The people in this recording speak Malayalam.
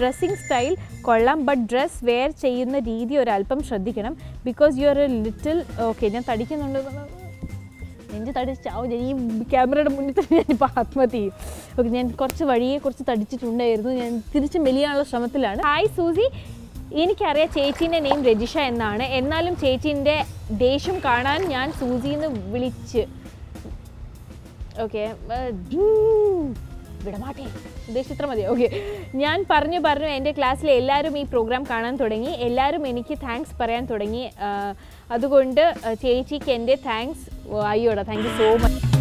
ഡ്രസ്സിങ് സ്റ്റൈൽ കൊള്ളാം ബട്ട് ഡ്രസ്സ് വെയർ ചെയ്യുന്ന രീതി ഒരല്പം ശ്രദ്ധിക്കണം. Because you are a little okay ഞാൻ തടിക്കുന്നുണ്ട്. നെഞ്ച് തടിച്ചാവും ഞാൻ ഈ ക്യാമറയുടെ മുന്നിൽ തന്നെ ഞാനിപ്പോൾ ആത്മഹത്യ ചെയ്യും. ഓക്കെ ഞാൻ കുറച്ച് വഴിയെ കുറച്ച് തടിച്ചിട്ടുണ്ടായിരുന്നു. ഞാൻ തിരിച്ച് മെലിയാനുള്ള ശ്രമത്തിലാണ്. ഹായ് സൂസി എനിക്കറിയാം ചേച്ചീന്റെ നെയിം രജിഷ എന്നാണ്. എന്നാലും ചേച്ചീന്റെ ദേഷ്യം കാണാൻ ഞാൻ സൂസിന്ന് വിളിച്ച്. ഓക്കെ വിടമാട്ടെ? ഉദ്ദേശിത്ര മതി ഓക്കെ ഞാൻ പറഞ്ഞു പറഞ്ഞു എന്റെ ക്ലാസ്സിലെ എല്ലാവരും ഈ പ്രോഗ്രാം കാണാൻ തുടങ്ങി. എല്ലാവരും എനിക്ക് താങ്ക്സ് പറയാൻ തുടങ്ങി. അതുകൊണ്ട് ചേച്ചിക്ക് എന്റെ താങ്ക്സ് അയ്യോടാ താങ്ക് യു സോ മച്ച്